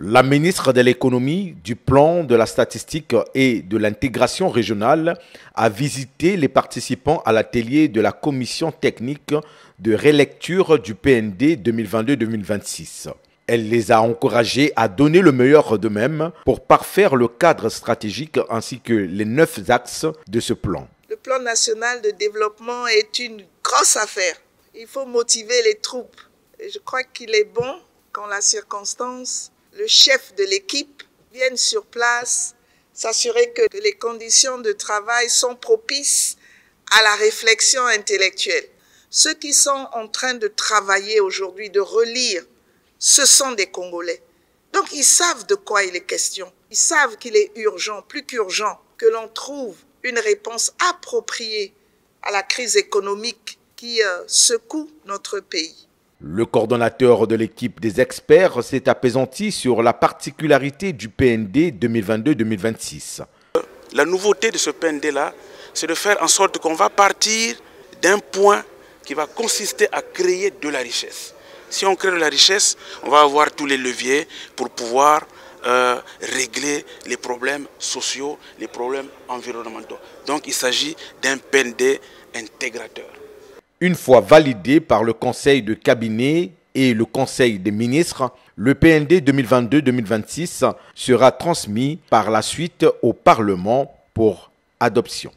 La ministre de l'économie, du plan, de la statistique et de l'intégration régionale a visité les participants à l'atelier de la commission technique de rélecture du PND 2022-2026. Elle les a encouragés à donner le meilleur d'eux-mêmes pour parfaire le cadre stratégique ainsi que les neuf axes de ce plan. Le plan national de développement est une grosse affaire. Il faut motiver les troupes. Je crois qu'il est bon, quand la circonstance le chef de l'équipe vienne sur place, s'assurer que les conditions de travail sont propices à la réflexion intellectuelle. Ceux qui sont en train de travailler aujourd'hui, de relire, ce sont des Congolais. Donc ils savent de quoi il est question. Ils savent qu'il est urgent, plus qu'urgent, que l'on trouve une réponse appropriée à la crise économique qui euh, secoue notre pays. Le coordonnateur de l'équipe des experts s'est apaisanti sur la particularité du PND 2022-2026. La nouveauté de ce PND-là, c'est de faire en sorte qu'on va partir d'un point qui va consister à créer de la richesse. Si on crée de la richesse, on va avoir tous les leviers pour pouvoir euh, régler les problèmes sociaux, les problèmes environnementaux. Donc il s'agit d'un PND intégrateur. Une fois validé par le Conseil de cabinet et le Conseil des ministres, le PND 2022-2026 sera transmis par la suite au Parlement pour adoption.